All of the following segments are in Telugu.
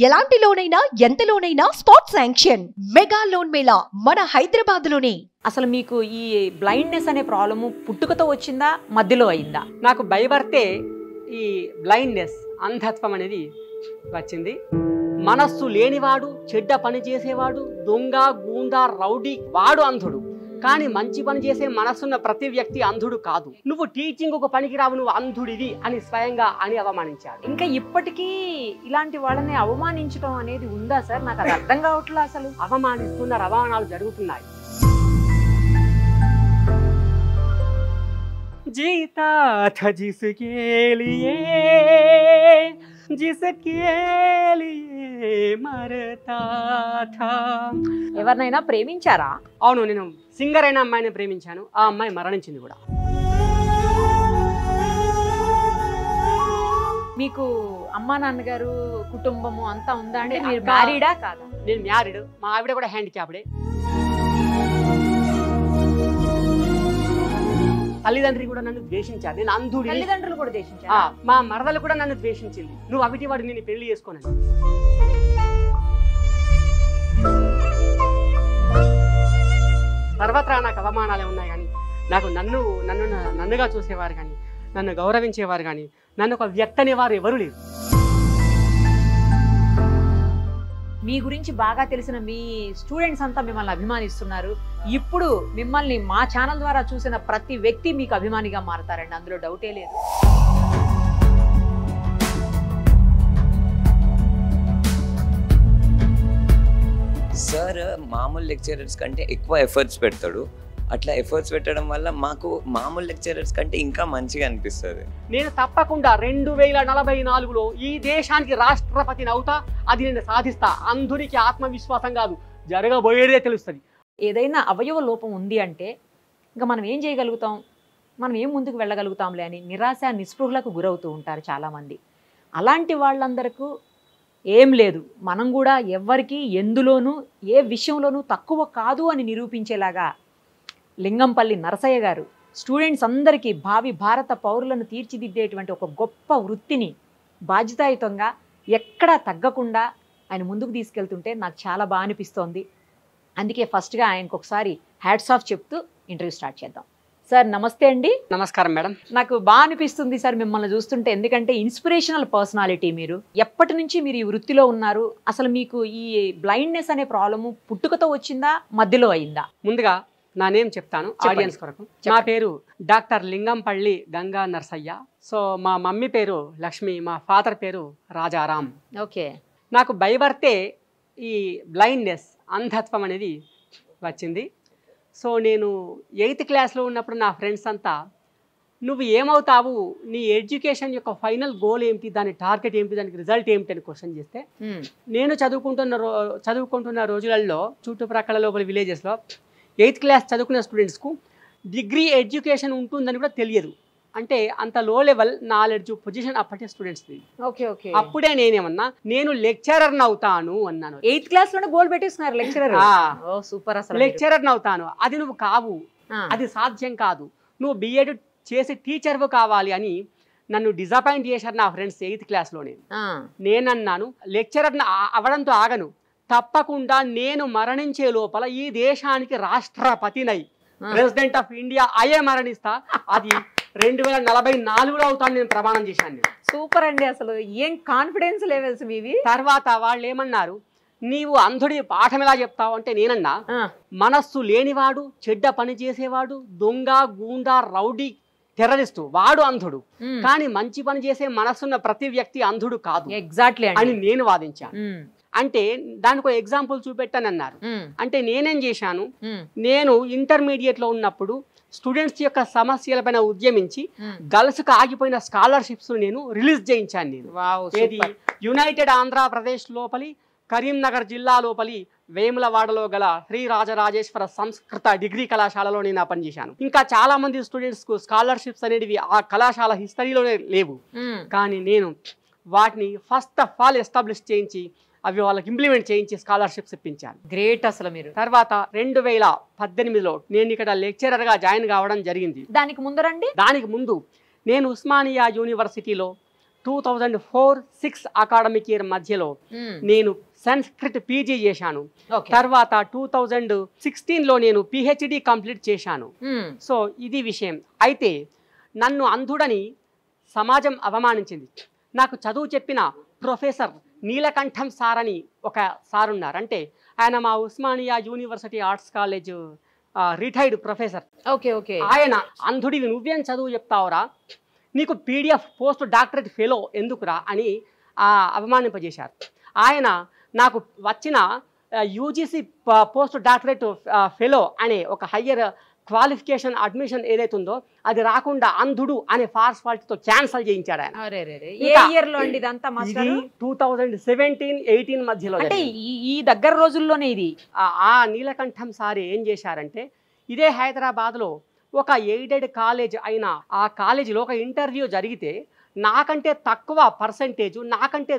ఎలాంటి లోనైనా ఎంత లోనైనా spot sanction. Mega loan mela మన హైదరాబాద్లోనే అసలు మీకు ఈ బ్లైండ్నెస్ అనే ప్రాబ్లము పుట్టుకతో వచ్చిందా మధ్యలో అయిందా? నాకు భయపడితే ఈ బ్లైండ్నెస్ అంధత్వం అనేది వచ్చింది. మనస్సు లేనివాడు చెడ్డ పని చేసేవాడు దొంగ గూండా రౌడీ వాడు అంధుడు. కానీ మంచి పని చేసే మనసున్న ప్రతి వ్యక్తి అంధుడు కాదు. నువ్వు టీచింగ్ ఒక పనికి రావు నువ్వు అంధుడివి అని స్వయంగా అని అవమానించాడు. ఇంకా ఇప్పటికీ ఇలాంటి వాళ్ళని అవమానించడం అనేది ఉందా సార్? నాకు అది అర్థం కావట్లేదు అసలు. అవమానిస్తున్న రవాణాలు జరుగుతున్నాయి. జీతా జిసుకేలియే जिसके लिए जिसके लिए मरता था ఎవరినైనా ప్రేమించారా అవును నేను సింగర్ అయిన అమ్మాయిని ప్రేమించాను ఆ అమ్మాయి మరణించింది కూడా మీకు అమ్మా నాన్నగారు కుటుంబము అంతా ఉందా అంటే అంటే మీరు అక్క- మ్యారీడా కాదా నేను మ్యారీడ్ మా ఆవిడ కూడా హ్యాండిక్యాప్డే తల్లిదండ్రి కూడా నన్ను ద్వేషించారు. నేను అంధుడి తల్లిదండ్రులు కూడా దేశించారా మా మరదలు కూడా నన్ను ద్వేషించింది. నువ్వు అవిటి వాడు నేను పెళ్ళి చేసుకోనని. తర్వాత నాకు అవమానాలే ఉన్నాయి కానీ నాకు నన్ను నన్ను నన్నుగా చూసేవారు కానీ నన్ను గౌరవించేవారు కానీ నన్ను ఒక వ్యక్తి అనేవారు ఎవరు లేరు. మీ గురించి బాగా తెలిసిన మీ స్టూడెంట్స్ అంతా మిమ్మల్ని అభిమానిస్తున్నారు. ఇప్పుడు మిమ్మల్ని మా ఛానల్ ద్వారా చూసిన ప్రతి వ్యక్తి మీకు అభిమానిగా మారతారండి. అందులో డౌటే లేదు. సార్ మామూలు లెక్చరర్స్ కంటే ఎక్కువ ఎఫర్ట్స్ పెడతాడు. అట్లా ఎఫర్ట్స్ పెట్టడం వల్ల మాకు మామూలు లెక్చరర్స్ కంటే ఇంకా మంచిగా అనిపిస్తుంది. నేను తప్పకుండా రెండు వేల నలభై నాలుగులో ఈ దేశానికి రాష్ట్రపతిని అవుతా అది నేను సాధిస్తా. అంధునికి ఆత్మవిశ్వాసం కాదు జరగబోయేదే తెలుస్తుంది. ఏదైనా అవయవ లోపం ఉంది అంటే ఇంకా మనం ఏం చేయగలుగుతాం? మనం ఏం ముందుకు వెళ్ళగలుగుతాంలే అని నిరాశ నిస్పృహలకు గురవుతూ ఉంటారు చాలామంది. అలాంటి వాళ్ళందరకు ఏం లేదు. మనం కూడా ఎవ్వరికి ఎందులోనూ ఏ విషయంలోనూ తక్కువ కాదు అని నిరూపించేలాగా లింగంపల్లి నరసయ్య గారు. స్టూడెంట్స్ అందరికీ భావి భారత పౌరులను తీర్చిదిద్దేటువంటి ఒక గొప్ప వృత్తిని బాధ్యతాయుతంగా ఎక్కడా తగ్గకుండా ఆయన ముందుకు తీసుకెళ్తుంటే నాకు చాలా బాగా అనిపిస్తోంది. అందుకే ఫస్ట్గా ఆయనకు ఒకసారి హ్యాట్స్ ఆఫ్ చెప్తూ ఇంటర్వ్యూ స్టార్ట్ చేద్దాం. సార్ నమస్తే అండి. నమస్కారం మేడం. నాకు బాగా అనిపిస్తుంది సార్ మిమ్మల్ని చూస్తుంటే ఎందుకంటే ఇన్స్పిరేషనల్ పర్సనాలిటీ మీరు. ఎప్పటి నుంచి మీరు ఈ వృత్తిలో ఉన్నారు? అసలు మీకు ఈ బ్లైండ్నెస్ అనే ప్రాబ్లము పుట్టుకతో వచ్చిందా మధ్యలో అయిందా? ముందుగా నా నేమ్ చెప్తాను. ఆడియన్స్ కొరకు. నా పేరు డాక్టర్ లింగంపల్లి గంగా నర్సయ్య. సో మా మమ్మీ పేరు లక్ష్మి మా ఫాదర్ పేరు రాజారాం. ఓకే. నాకు భయపడితే ఈ బ్లైండ్నెస్ అంధత్వం అనేది వచ్చింది. సో నేను ఎయిత్ క్లాస్లో ఉన్నప్పుడు నా ఫ్రెండ్స్ అంతా నువ్వు ఏమవుతావు? నీ ఎడ్యుకేషన్ యొక్క ఫైనల్ గోల్ ఏంటి? దాని టార్గెట్ ఏంటి? దానికి రిజల్ట్ ఏమిటి? అని క్వశ్చన్ చేస్తే నేను చదువుకుంటున్న రో చదువుకుంటున్న రోజులలో చుట్టుప్రక్కల లోపల విలేజెస్లో ఎయిత్ క్లాస్ చదువుకున్న స్టూడెంట్స్కు డిగ్రీ ఎడ్యుకేషన్ ఉంటుందని కూడా తెలియదు. అంటే అంత లో లెవెల్ నాలెడ్జ్ పొజిషన్ అప్పటి ఓకే ఓకే. అప్పుడే నేనేమన్నా నేను లెక్చరర్ అవుతాను అన్నాను. ఎయిత్ క్లాస్లోనే గోల్ పెట్టేస్తున్నారు లెక్చరర్ సూపర్ అసలు. లెక్చరర్ అవుతాను అది నువ్వు కావు. అది సాధ్యం కాదు. నువ్వు బిఎడ్ చేసి టీచర్వు కావాలి అని నన్ను డిసపాయింట్ చేశారు నా ఫ్రెండ్స్ ఎయిత్ క్లాస్లోనే. ఆ. నేనన్నాను లెక్చరర్ అవడంతో ఆగను. తప్పకుండా నేను మరణించే లోపల ఈ దేశానికి రాష్ట్రపతినై. ప్రెసిడెంట్ ఆఫ్ ఇండియా అయ్యే మరణిస్తా. అది రెండు వేల నలభై నాలుగులో అవుతాను నేను ప్రమాణం చేశాను నేను. సూపర్ అండి అసలు. ఏం కాన్ఫిడెన్స్ లెవెల్స్ మీవి? తర్వాత వాళ్ళు ఏమన్నారు? నీవు అంధుడి పాఠం ఎలా చెప్తావు అంటే నేనన్నా. మనస్సు లేనివాడు చెడ్డ పని చేసేవాడు దొంగ గూండా రౌడీ టెర్రరిస్టు వాడు అంధుడు. కానీ మంచి పని చేసే మనస్సున్న ప్రతి వ్యక్తి అంధుడు కాదు ఎగ్జాక్ట్లీ అని నేను వాదించాను. అంటే దానికి ఒక ఎగ్జాంపుల్ చూపెట్టానన్నారు. అంటే నేనేం చేశాను. నేను ఇంటర్మీడియట్లో ఉన్నప్పుడు స్టూడెంట్స్ యొక్క సమస్యలపైన ఉద్యమించి మ్. గర్ల్స్కి ఆగిపోయిన స్కాలర్షిప్స్ నేను రిలీజ్ చేయించాను నేను వావ్ ఏది యునైటెడ్ ఆంధ్రప్రదేశ్ లోపలి కరీంనగర్ జిల్లా లోపలి వేములవాడలో గల శ్రీ రాజరాజేశ్వర సంస్కృత డిగ్రీ కళాశాలలో నేను ఆ పనిచేశాను ఇంకా చాలా మంది స్టూడెంట్స్కు స్కాలర్షిప్స్ అనేవి ఆ కళాశాల హిస్టరీలోనే లేవు. కానీ నేను వాటిని ఫస్ట్ ఆఫ్ ఆల్ ఎస్టాబ్లిష్ చేయించి అవి వాళ్ళకి ఇంప్లిమెంట్ చేయించి స్కాలర్షిప్స్ ఇప్పించాను గ్రేట్ అసలు మీరు. తర్వాత రెండు వేల పద్దెనిమిదిలో నేను ఇక్కడ లెక్చరర్గా జాయిన్ కావడం జరిగింది. దానికి ముందరండి దానికి ముందు నేను ఉస్మానియా యూనివర్సిటీలో two thousand four six academic year మధ్యలో నేను సంస్కృత్ పీజీ చేశాను. తర్వాత టూ థౌజండ్ సిక్స్టీన్లో నేను పిహెచ్డి కంప్లీట్ చేశాను. సో ఇది విషయం. అయితే నన్ను అంధుడని సమాజం అవమానించింది. నాకు చదువు చెప్పిన ప్రొఫెసర్ నీలకంఠం సార్ అని ఒక సార్ ఉన్నారు. అంటే ఆయన మా Osmania university arts college retired professor. Okay okay. ఆయన అంధుడివి నువ్వేం చదువు చెప్తావురా? నీకు పీడిఎఫ్ పోస్ట్ డాక్టరేట్ ఫెలో ఎందుకురా? అని అవమానింపజేశారు. ఆయన నాకు వచ్చిన యూజీసీ పోస్ట్ డాక్టరేట్ ఫెలో అనే ఒక హయ్యర్ క్వాలిఫికేషన్ అడ్మిషన్ ఏదైతే ఉందో అది రాకుండా అంధుడు అనే ఫార్స్ ఫాల్ట్తో క్యాన్సల్ చేయించాడు ఆయన. లో టూ థౌజండ్ సెవెంటీన్ ఎయిటీన్ మధ్యలో. ఈ దగ్గర రోజుల్లోనే ఇది? ఆ- నీలకంఠం సారి ఏం చేశారంటే ఇదే హైదరాబాద్లో ఒక ఎయిడెడ్ కాలేజ్ అయిన ఆ కాలేజీలో ఒక ఇంటర్వ్యూ జరిగితే నాకంటే తక్కువ పర్సంటేజ్ నాకంటే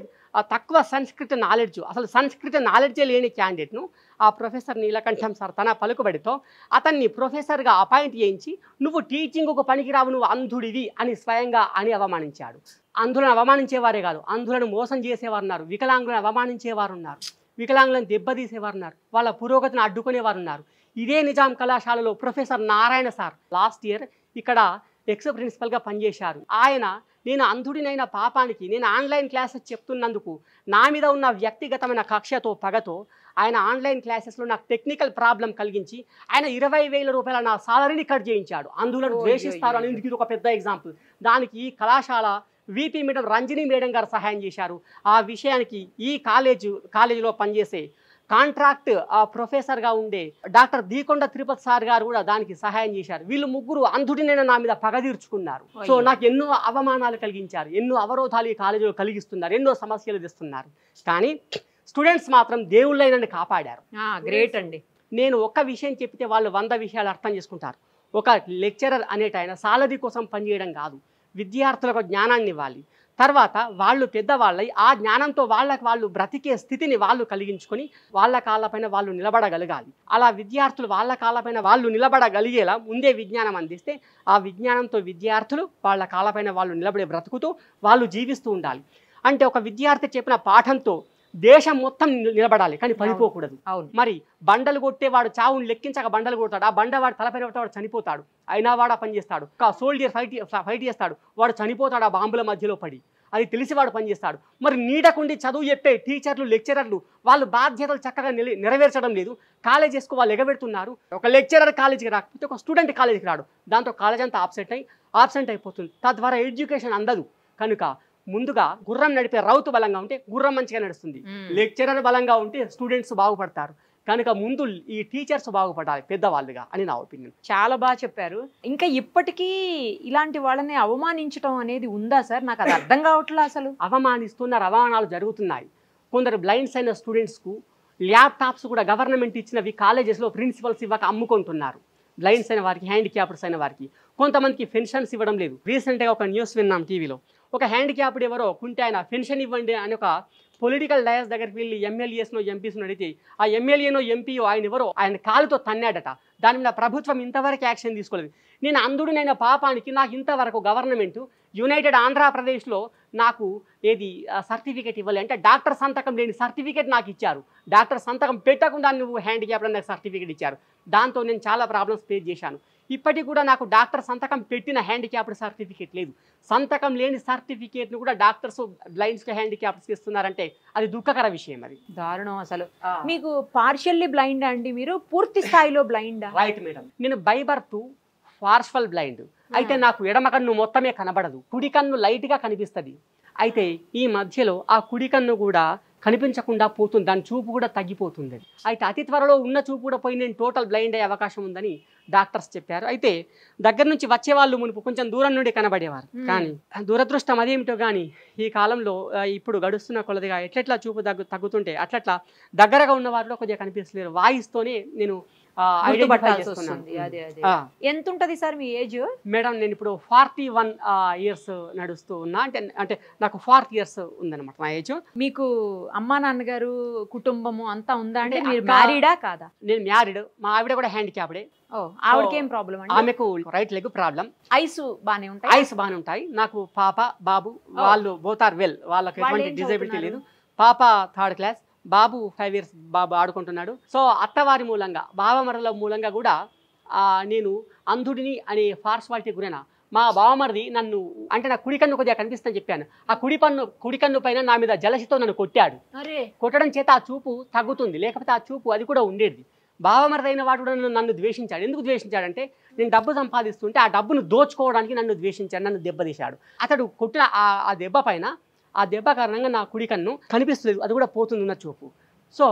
తక్కువ సంస్కృత నాలెడ్జ్ అసలు సంస్కృత నాలెడ్జే లేని క్యాండిడేట్ను ఆ ప్రొఫెసర్ నీలకంఠం సార్ తన పలుకుబడితో అతన్ని ప్రొఫెసర్గా అపాయింట్ చేయించి నువ్వు టీచింగ్కు పనికిరావు నువ్వు అంధుడివి అని స్వయంగా అని అవమానించాడు. అంధులను అవమానించేవారే కాదు అంధులను మోసం చేసేవారు ఉన్నారు వికలాంగులను అవమానించేవారు ఉన్నారు వికలాంగులను దెబ్బతీసేవారు ఉన్నారు వాళ్ళ పురోగతిని అడ్డుకునేవారు ఉన్నారు ఇదే నిజాం కళాశాలలో professor Narayana sir last year ఇక్కడ ఎక్స్ ప్రిన్సిపల్గా పనిచేశారు. ఆయన నేను అంధుడినైన పాపానికి నేను ఆన్లైన్ క్లాసెస్ చెప్తున్నందుకు నా మీద ఉన్న వ్యక్తిగతమైన కక్షతో పగతో ఆయన ఆన్లైన్ క్లాసెస్లో నాకు టెక్నికల్ ప్రాబ్లం కలిగించి ఆయన ఇరవై వేల రూపాయల నా సాలరీని కట్ చేయించాడు. అందులను ఓయ్ ద్వేషిస్తారు అనేది ఇది ఒక పెద్ద ఎగ్జాంపుల్. దానికి ఈ కళాశాల విపి మేడం రంజని మేడం గారు సహాయం చేశారు. ఆ విషయానికి ఈ కాలేజ్ కాలేజీలో పనిచేసే కాంట్రాక్ట్ ఆ ప్రొఫెసర్గా ఉండే డాక్టర్ దీకొండ తిరుపతి సార్ గారు కూడా దానికి సహాయం చేశారు. వీళ్ళు ముగ్గురు అంధుడినైనా నా మీద పగ తీర్చుకున్నారు. సో. నాకు ఎన్నో అవమానాలు కలిగించారు. ఎన్నో అవరోధాలు ఈ కాలేజీలో కలిగిస్తున్నారు. ఎన్నో సమస్యలు తెస్తున్నారు. కానీ స్టూడెంట్స్ మాత్రం దేవుళ్ళైనని కాపాడారు. గ్రేట్ అండి. నేను ఒక్క విషయం చెప్తే వాళ్ళు వంద విషయాలు అర్థం చేసుకుంటారు. ఒక లెక్చరర్ అనేట ఆయన సాలరీ కోసం పనిచేయడం కాదు. విద్యార్థులకు జ్ఞానాన్ని ఇవ్వాలి. తర్వాత వాళ్ళు పెద్దవాళ్ళై ఆ జ్ఞానంతో వాళ్ళకి వాళ్ళు బ్రతికే స్థితిని వాళ్ళు కలిగించుకొని వాళ్ళ కాళ్ళపైన వాళ్ళు నిలబడగలగాలి. అలా విద్యార్థులు వాళ్ళ కాళ్ళపైన వాళ్ళు నిలబడగలిగేలా ముందే విజ్ఞానం అందిస్తే ఆ విజ్ఞానంతో విద్యార్థులు వాళ్ళ కాళ్ళపైన వాళ్ళు నిలబడే బ్రతుకుతూ వాళ్ళు జీవిస్తూ ఉండాలి. అంటే ఒక విద్యార్థి చెప్పిన పాఠంతో దేశం మొత్తం నిల- నిలబడాలి కానీ పడిపోకూడదు. అవును. మరి బండలు కొట్టే వాడు చావుని లెక్కించక బండలు కొడతాడు. ఆ బండ వాడు తలపైన కొడితే వాడు చనిపోతాడు. అయినా వాడు పని చేస్తాడు. సోల్జర్ ఫైట్ ఫైట్ చేస్తాడు. వాడు చనిపోతాడు ఆ బాంబుల మధ్యలో పడి. అది తెలిసి వాడు పని చేస్తాడు. మరి నీడకుండి చదువు చెప్పే టీచర్లు లెక్చరర్లు వాళ్ళు బాధ్యతలు చక్కగా నిల- నెరవేర్చడం లేదు. కాలేజెస్కు వాళ్ళు ఎగబెడుతున్నారు. ఒక లెక్చరర్ కాలేజీకి రాకపోతే ఒక స్టూడెంట్ కాలేజీకి రాడు. దాంతో కాలేజ్ అంతా ఆబ్సెంట్ అయి ఆబ్సెంట్ అయిపోతుంది. తద్వారా ఎడ్యుకేషన్ అందదు. కనుక ముందుగా గుర్రం నడిపే రౌతు బలంగా ఉంటే గుర్రం మంచిగా నడుస్తుంది. లెక్చరర్ బలంగా ఉంటే స్టూడెంట్స్ బాగుపడతారు. కనుక ముందు ఈ టీచర్స్ బాగుపడాలి పెద్దవాళ్ళుగా అని నా ఒపీనియన్. చాలా బాగా చెప్పారు. ఇంకా ఇప్పటికీ ఇలాంటి వాళ్ళని అవమానించడం అనేది ఉందా సార్? నాకు అది అర్థం కావట్లే అసలు. అవమానిస్తున్నారు అవమానాలు జరుగుతున్నాయి. కొందరు బ్లైండ్స్ అయిన స్టూడెంట్స్కు ల్యాప్టాప్స్ కూడా గవర్నమెంట్ ఇచ్చినవి కాలేజెస్లో ప్రిన్సిపల్స్ ఇవ్వక అమ్ముకుంటున్నారు. బ్లైండ్స్ అయిన వారికి హ్యాండిక్యాప్డ్స్ అయిన వారికి. కొంతమందికి పెన్షన్స్ ఇవ్వడం లేదు. రీసెంట్గా ఒక న్యూస్ విన్నాం టీవీలో. ఒక హ్యాండ్ క్యాప్డ్ ఎవరో కుంటే ఆయన పెన్షన్ ఇవ్వండి అని ఒక పొలిటికల్ డయాస్ దగ్గరికి వెళ్ళి ఎమ్మెల్యేస్నో ఎంపీస్ను అడిగితే ఆ ఎమ్మెల్యేనో ఎంపీ ఆయన ఎవరో ఆయన కాలుతో తన్నాడట. దాని మీద ప్రభుత్వం ఇంతవరకు యాక్షన్ తీసుకోలేదు. నేను అంధుడినైన పాపానికి నాకు ఇంతవరకు గవర్నమెంట్ యునైటెడ్ ఆంధ్రప్రదేశ్లో నాకు ఏది సర్టిఫికేట్ ఇవ్వాలి అంటే డాక్టర్ సంతకం లేని సర్టిఫికేట్ నాకు ఇచ్చారు. డాక్టర్ సంతకం పెట్టకుండా నువ్వు హ్యాండిక్యాప్ నాకు సర్టిఫికేట్ ఇచ్చారు. దాంతో నేను చాలా ప్రాబ్లమ్స్ ఫేస్ చేశాను. ఇప్పటికి కూడా నాకు డాక్టర్ సంతకం పెట్టిన హ్యాండిక్యాప్డ్ సర్టిఫికేట్ లేదు. సంతకం లేని సర్టిఫికేట్ను కూడా డాక్టర్స్ బ్లైండ్స్కి హ్యాండిక్యాప్డ్స్కి ఇస్తున్నారంటే అది దుఃఖకర విషయం అది. దారుణం అసలు. మీకు పార్షియల్లీ బ్లైండ్ అండి మీరు పూర్తి స్థాయిలో బ్లైండ్ రైట్ మేడం నేను బై బర్త్ ఫార్స్ఫల్ బ్లైండ్ అయితే నాకు ఎడమ కన్ను మొత్తమే కనబడదు. కుడి కన్ను లైట్గా కనిపిస్తుంది. అయితే ఈ మధ్యలో ఆ కుడి కన్ను కూడా కనిపించకుండా పోతుంది. దాని చూపు కూడా తగ్గిపోతుంది. అయితే అతి త్వరలో ఉన్న చూపు కూడా పోయి నేను టోటల్ బ్లైండ్ అయ్యే అవకాశం ఉందని డాక్టర్స్ చెప్పారు. అయితే దగ్గర నుంచి వచ్చే వాళ్ళు మునుపు కొంచెం దూరం నుండి కనబడేవారు. కానీ దురదృష్టం అదేమిటో కానీ ఈ కాలంలో ఇప్పుడు గడుస్తున్న కొలదిగా ఎట్లెట్లా చూపు తగ్గు తగ్గుతుంటే అట్లట్లా దగ్గరగా ఉన్న వారిలో కొద్దిగా కనిపిస్తలేరు వాయిస్తోనే నేను ఎంత ఉంటది సార్ మీ ఏజ్? మేడం నేను ఇప్పుడు ఫార్టీ వన్ ఇయర్స్ నడుస్తూ ఉన్నా. అంటే అంటే నాకు ఫార్త్ ఇయర్స్ ఉందన్నమాట నా ఏజ్. మీకు అమ్మా నాన్నగారు కుటుంబము అంతా ఉందా అంటే మీరు మ్యారీడా కాదా? నేను మ్యారీడ్. మా ఆవిడ కూడా హ్యాండిక్యాప్డే. ఆవిడకి ప్రాబ్లం ఆమెకు రైట్ లెగ్ ప్రాబ్లం ఐస్ బానే ఉంటాయి? ఐస్ బాగానే ఉంటాయి. నాకు పాప బాబు వాళ్ళు బోత్ ఆర్ వెల్ వాళ్ళకి వాళ్ళు ఎటువంటి డిజేబిలిటీ? లేదు. పాప థర్డ్ క్లాస్ బాబు ఫైవ్ ఇయర్స్ బాబు ఆడుకుంటున్నాడు. సో అత్తవారి మూలంగా బావమరల మూలంగా కూడా నేను అంధుడిని అనే ఫార్స్వాలిటీ గురైన. మా బావమరిది నన్ను అంటే నా కుడి కన్ను కొద్దిగా కనిపిస్తుందని చెప్పాను. ఆ కుడి పన్ను కుడి కన్ను పైన నా మీద జలసితో నన్ను కొట్టాడు. అరే! కొట్టడం చేత ఆ చూపు తగ్గుతుంది. లేకపోతే ఆ చూపు అది కూడా ఉండేది. బావమరిదైన వాడు కూడా నన్ను నన్ను ద్వేషించాడు. ఎందుకు ద్వేషించాడంటే నేను డబ్బు సంపాదిస్తుంటే ఆ డబ్బును దోచుకోవడానికి నన్ను ద్వేషించాడు నన్ను దెబ్బతీశాడు. అతడు కొట్టిన ఆ ఆ దెబ్బ పైన ఆ దెబ్బ కారణంగా నా కుడి కన్ను కనిపిస్తుంది అది కూడా పోతుంది ఉన్న చూపు. సో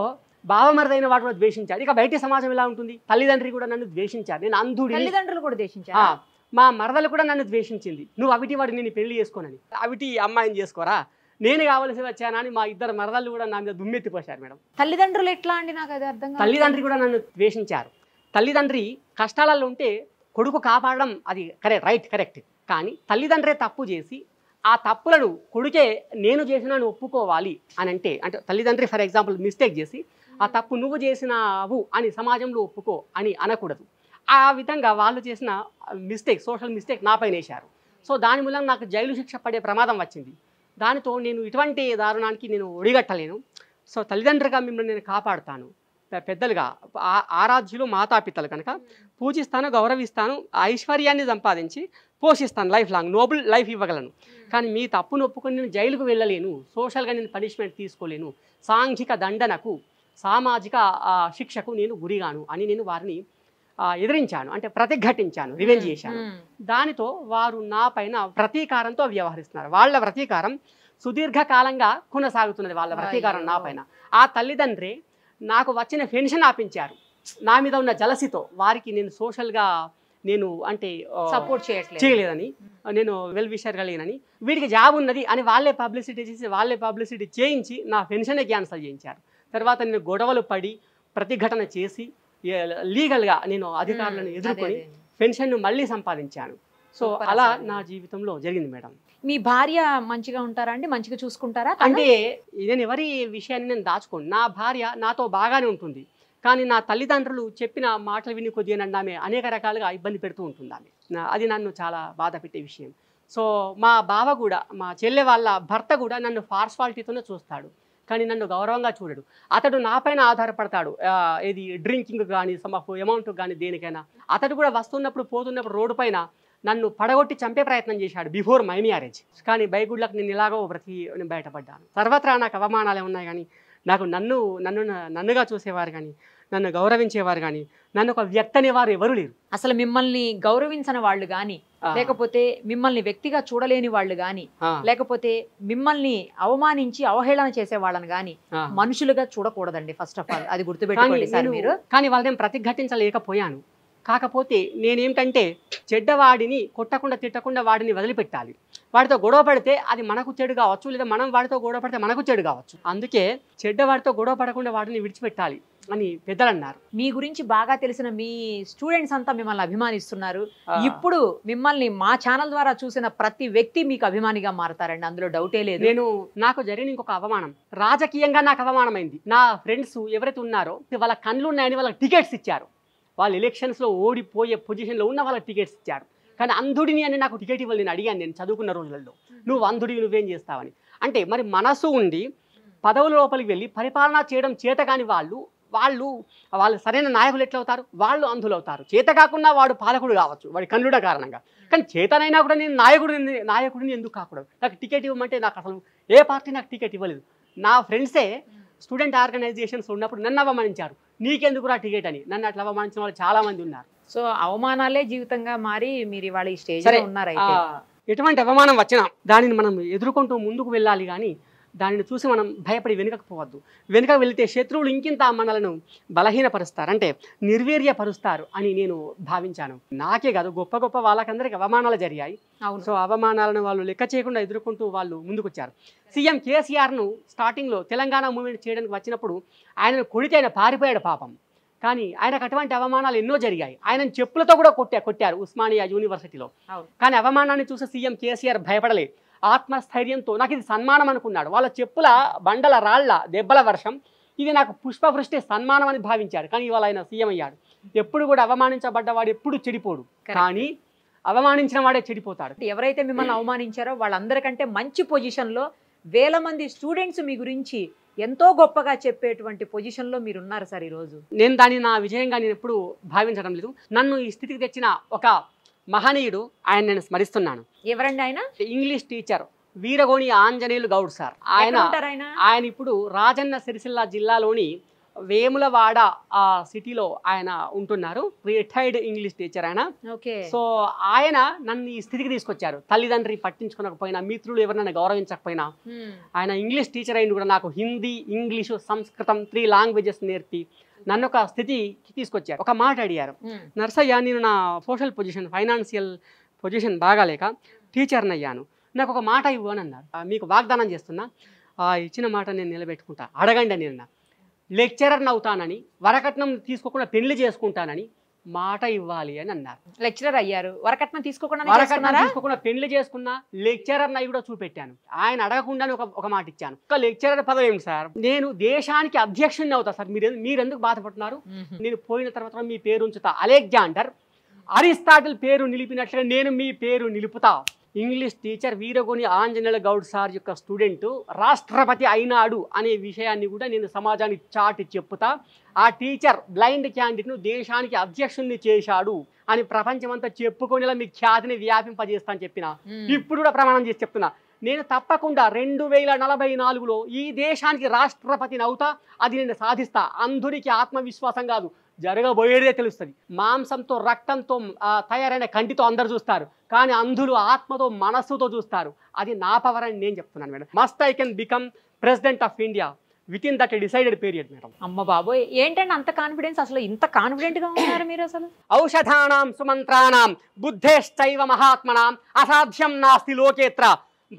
బావమరిదైన వాడు కూడా ద్వేషించాడు. ఇక బయట సమాజం ఎలా ఉంటుంది? తల్లిదండ్రి కూడా నన్ను ద్వేషించాడు. నేను అంధుడిని. తల్లిదండ్రులు కూడా దేశించారు మా మరదలు కూడా నన్ను ద్వేషించింది. నువ్వు అవిటి వాడు నేను పెళ్ళి చేసుకోనని. అవిటి అమ్మాయిని చేసుకోరా? నేను కావలసి వచ్చానా అని మా ఇద్దరు మరదలు కూడా నా మీద దుమ్మెత్తిపోశారు మేడం. తల్లిదండ్రులు ఎట్లా అండి నాకు అది అర్థం తల్లిదండ్రి కూడా నన్ను ద్వేషించారు. తల్లిదండ్రి కష్టాలలో ఉంటే కొడుకు కాపాడడం అది కరెక్ట్ రైట్ కరెక్ట్. కానీ తల్లిదండ్రే తప్పు చేసి ఆ తప్పులను కొడుకే నేను చేసినాను ఒప్పుకోవాలి అని అంటే అంటే తల్లిదండ్రి ఫర్ ఎగ్జాంపుల్ మిస్టేక్ చేసి ఆ తప్పు నువ్వు చేసినావు అని సమాజంలో ఒప్పుకో అని అనకూడదు. ఆ విధంగా వాళ్ళు చేసిన మిస్టేక్ సోషల్ మిస్టేక్ నా పైన వేశారు. సో దాని మూలంగా నాకు జైలు శిక్ష పడే ప్రమాదం వచ్చింది. దానితో నేను ఇటువంటి దారుణానికి నేను ఒడిగట్టలేను. సో తల్లిదండ్రులుగా మిమ్మల్ని నేను కాపాడుతాను. పెద్దలుగా ఆ- ఆరాధ్యులు మాతాపితలు కనుక పూజిస్తాను గౌరవిస్తాను ఐశ్వర్యాన్ని సంపాదించి పోషిస్తాను లైఫ్ లాంగ్ నోబుల్ లైఫ్ ఇవ్వగలను. కానీ మీ తప్పును ఒప్పుకొని నేను జైలుకు వెళ్ళలేను సోషల్గా నేను పనిష్మెంట్ తీసుకోలేను సాంఘిక దండనకు సామాజిక శిక్షకు నేను గురిగాను అని నేను వారిని ఎదిరించాను అంటే ప్రతిఘటించాను రివెంజ్ చేశాను. దానితో వారు నా పైన ప్రతీకారంతో వ్యవహరిస్తున్నారు. వాళ్ళ ప్రతీకారం సుదీర్ఘకాలంగా కొనసాగుతున్నది వాళ్ళ ప్రతీకారం నా. పైన. ఆ తల్లిదండ్రి నాకు వచ్చిన పెన్షన్ ఆపించారు. నా మీద ఉన్న జలసితో వారికి నేను సోషల్గా నేను అంటే సపోర్ట్ చేయట్లేదు చేయలేదని నేను వెల్ విషర్గా లేనని వీడికి జాబ్ ఉన్నది అని వాళ్ళే పబ్లిసిటీ చేసి వాళ్ళే పబ్లిసిటీ చేయించి నా పెన్షనే క్యాన్సల్ చేయించారు తర్వాత నేను గొడవలు పడి ప్రతిఘటన చేసి లీగల్గా నేను అధికారులను. ఎదుర్కొని. పెన్షన్ను మళ్ళీ సంపాదించాను సో అలా. నా జీవితంలో జరిగింది మేడం మీ భార్య మంచిగా ఉంటారా అండి మంచిగా చూసుకుంటారా? అంటే నేను ఎవరి విషయాన్ని నేను దాచుకోను నా భార్య నాతో బాగానే ఉంటుంది కానీ నా తల్లిదండ్రులు చెప్పిన మాటలు విని కొద్దిగా నన్ను ఆమె అనేక రకాలుగా ఇబ్బంది పెడుతూ ఉంటుంది ఆమె అది నన్ను చాలా బాధ పెట్టే విషయం. సో మా బావ కూడా మా చెల్లె వాళ్ళ భర్త కూడా నన్ను ఫార్స్వాలిటీతోనే చూస్తాడు. కానీ నన్ను గౌరవంగా చూడడు. అతడు నాపైన ఆధారపడతాడు. ఇది డ్రింకింగ్ కానీ సమ్ అమౌంట్ కానీ దేనికైనా. అతడు కూడా వస్తున్నప్పుడు పోతున్నప్పుడు రోడ్డు పైన నన్ను పడగొట్టి చంపే ప్రయత్నం చేశాడు బిఫోర్ మై మ్యారేజ్. కానీ బైగుడ్లకు నేను ఇలాగో బ్రతి నేను బయటపడ్డాను. సర్వత్రా నాకు అవమానాలే ఉన్నాయి కానీ నాకు నన్ను నన్ను నన్నుగా చూసేవారు కానీ నన్ను గౌరవించేవారు కానీ నన్ను ఒక వ్యక్తి అనేవారు ఎవరు లేరు. అసలు మిమ్మల్ని గౌరవించని వాళ్ళు గాని ఆ, లేకపోతే మిమ్మల్ని వ్యక్తిగా చూడలేని వాళ్ళు గాని ఆ, లేకపోతే మిమ్మల్ని అవమానించి అవహేళన చేసే వాళ్ళని గాని ఆ. మనుషులుగా చూడకూడదండి ఫస్ట్ ఆఫ్ ఆల్ అది కానీ గుర్తుపెట్టుకోండి సార్ మీరు. కానీ వాళ్ళని ప్రతిఘటించలేకపోయాను. కాకపోతే నేనేమిటంటే చెడ్డవాడిని కొట్టకుండా తిట్టకుండా వాడిని వదిలిపెట్టాలి. వాడితో గొడవ పడితే అది మనకు చెడు కావచ్చు లేదా మనం వాడితో గొడవ పడితే మనకు చెడు కావచ్చు. అందుకే చెడ్డవాడితో గొడవ పడకుండా వాడిని విడిచిపెట్టాలి అని పెద్దలు అన్నారు మీ గురించి బాగా తెలిసిన మీ స్టూడెంట్స్ అంతా మిమ్మల్ని అభిమానిస్తున్నారు. ఇప్పుడు మిమ్మల్ని మా ఛానల్ ద్వారా చూసిన ప్రతి వ్యక్తి మీకు అభిమానిగా మారతారండి. అందులో డౌటే లేదు. నేను నాకు జరిగిన ఇంకొక అవమానం. రాజకీయంగా నాకు అవమానమైంది. నా ఫ్రెండ్స్ ఎవరైతే ఉన్నారో వాళ్ళ కళ్ళు ఉన్నాయని వాళ్ళకి టికెట్స్ ఇచ్చారు. వాళ్ళు ఎలక్షన్స్లో ఓడిపోయే పొజిషన్లో ఉన్న వాళ్ళకి టికెట్స్ ఇచ్చారు. కానీ అంధుడిని అని నాకు టికెట్ ఇవ్వాలి నేను అడిగాను నేను చదువుకున్న రోజులలో. నువ్వు అంధుడివి నువ్వేం చేస్తావని. అంటే మరి మనసు ఉండి పదవుల లోపలికి వెళ్ళి పరిపాలన చేయడం చేత కాని వాళ్ళు వాళ్ళు వాళ్ళు సరైన నాయకులు ఎట్లవుతారు? వాళ్ళు అంధులు అవుతారు చేత కాకుండా వాడు పాలకుడు కావచ్చు వాడి కన్నుడ కారణంగా. కానీ చేతనైనా కూడా నేను నాయకుడిని నాయకుడిని ఎందుకు కాకూడదు? నాకు టికెట్ ఇవ్వమంటే నాకు అసలు ఏ పార్టీ నాకు టికెట్ ఇవ్వలేదు. నా ఫ్రెండ్సే స్టూడెంట్ ఆర్గనైజేషన్స్ ఉన్నప్పుడు నన్ను అవమానించారు. నీకెందుకురా టికెట్ అని? నన్ను అట్లా అవమానించిన వాళ్ళు చాలా మంది ఉన్నారు. సో అవమానాలే జీవితంగా మారి మీరు ఇవాళ ఈ స్టేజ్ ఉన్నారు ఎటువంటి అవమానం వచ్చినా దానిని మనం ఎదుర్కొంటూ ముందుకు వెళ్ళాలి కానీ దానిని చూసి మనం భయపడి వెనుకకు పోవద్దు. వెనుక వెళితే శత్రువులు ఇంకింత మనలను బలహీనపరుస్తారు. అంటే నిర్వీర్యపరుస్తారు అని నేను భావించాను. నాకే కాదు గొప్ప గొప్ప వాళ్ళకందరికీ అవమానాలు జరిగాయి. అవును. సో అవమానాలను వాళ్ళు లెక్క చేయకుండా ఎదుర్కొంటూ వాళ్ళు ముందుకొచ్చారు. సీఎం కేసీఆర్ను స్టార్టింగ్లో తెలంగాణ మూవ్మెంట్ చేయడానికి వచ్చినప్పుడు ఆయనను కొడితే ఆయన పారిపోయాడు పాపం. కానీ ఆయనకు అటువంటి అవమానాలు ఎన్నో జరిగాయి. ఆయన చెప్పులతో కూడా కొట్టా కొట్టారు ఉస్మానియా యూనివర్సిటీలో. కానీ అవమానాన్ని చూసి సీఎం కేసీఆర్ భయపడలే. ఆత్మస్థైర్యంతో నాకు ఇది సన్మానం అనుకున్నాడు. వాళ్ళ చెప్పుల బండల రాళ్ళ దెబ్బల వర్షం ఇది నాకు పుష్పవృష్టి సన్మానం అని భావించాడు. కానీ ఇవాళ ఆయన సీఎం అయ్యాడు. ఎప్పుడు కూడా అవమానించబడ్డవాడు ఎప్పుడు చెడిపోడు. కానీ అవమానించిన వాడే చెడిపోతాడు. ఎవరైతే మిమ్మల్ని అవమానించారో వాళ్ళందరికంటే మంచి పొజిషన్లో వేల మంది స్టూడెంట్స్ మీ గురించి ఎంతో గొప్పగా చెప్పేటువంటి పొజిషన్లో మీరు ఉన్నారు సార్ ఈరోజు. నేను దాన్ని నా విజయంగా నేను ఎప్పుడు భావించడం లేదు. నన్ను ఈ స్థితికి తెచ్చిన ఒక మహనీయుడు ఆయన నేను స్మరిస్తున్నాను. ఎవరండి ఆయన? English teacher Veeragoni Anjaneyulu Goud sir. ఆయన ఆయన? ఇప్పుడు రాజన్న సిరిసిల్ల జిల్లాలోని వేములవాడ ఆ సిటీలో ఆయన ఉంటున్నారు. రిటైర్డ్ ఇంగ్లీష్ టీచర్ ఆయన. ఓకే. సో ఆయన నన్ను ఈ స్థితికి తీసుకొచ్చారు. తల్లిదండ్రి పట్టించుకోకపోయినా మిత్రులు ఎవరినైనా గౌరవించకపోయినా. ఆయన ఇంగ్లీష్ టీచర్ అయిన కూడా నాకు Hindi English Sanskrit three languages నేర్పి నన్ను ఒక స్థితికి తీసుకొచ్చారు. ఒక మాట అడిగారు. నర్సయ్య నేను నా సోషల్ పొజిషన్ ఫైనాన్షియల్ పొజిషన్ బాగాలేక టీచర్ని అయ్యాను నాకు ఒక మాట ఇవ్వు అని అన్నారు. "ఆ, మీకు వాగ్దానం చేస్తున్నా. ఆ ఇచ్చిన మాట నేను నిలబెట్టుకుంటా. అడగండి అని అన్నా. లెక్చరర్ని అవుతానని వరకట్నం తీసుకోకుండా పెళ్ళి చేసుకుంటానని మాట ఇవ్వాలి అని అన్నారు. లెక్చరర్ అయ్యారు. వరకట్నం తీసుకోకుండా వరకట్నం చేసుకున్నారా తీసుకోకుండా పెళ్ళి చేసుకున్నా లెక్చరర్ అయి కూడా చూపెట్టాను. ఆయన అడగకుండానే ఒక ఒక మాట ఇచ్చాను. ఒక లెక్చరర్ పదవి ఏమిటి సార్? నేను దేశానికి అధ్యక్షుడిని అవుతా సార్. మీరు మీరు ఎందుకు బాధపడుతున్నారు. నేను పోయిన తర్వాత మీ పేరు ఉంచుతా. అలెగ్జాండర్ అరిస్టాటిల్ పేరు నిలిపినట్లుగా నేను మీ పేరు నిలుపుతా. English teacher Veeragoni Anjaneyulu Goud sir యొక్క స్టూడెంట్ రాష్ట్రపతి అయినాడు అనే విషయాన్ని కూడా నేను సమాజానికి చాటి చెప్పుతా. ఆ టీచర్ బ్లైండ్ క్యాండిడేట్ను దేశానికి అధ్యక్షుణ్ణి చేశాడు అని ప్రపంచమంతా చెప్పుకునేలా మీ ఖ్యాతిని వ్యాపింపజేస్తా అని చెప్పిన. ఇప్పుడు కూడా ప్రమాణం చేసి చెప్తున్నా. నేను తప్పకుండా రెండు వేల నలభై నాలుగులో ఈ దేశానికి రాష్ట్రపతిని అవుతా అది నేను సాధిస్తా. అంధుడికి ఆత్మవిశ్వాసం కాదు. జరగబోయేదే తెలుస్తుంది. మాంసంతో రక్తంతో తయారైన కంటితో అందరు చూస్తారు. కానీ అంధులు ఆత్మతో మనస్సుతో చూస్తారు. అది నా పవర్ అని నేను చెప్తున్నాను madam. Must I can become president of India with in that decided period madam. అమ్మ బాబోయ్ ఏంటండి అంత కాన్ఫిడెన్స్ అసలు ఇంత కాన్ఫిడెంట్గా ఉన్నారు మీరు అసలు? ఔషధానాం సుమంత్రాణం బుద్ధేశ్చైవ మహాత్మనాం అసాధ్యం నాస్తి లోకేత్ర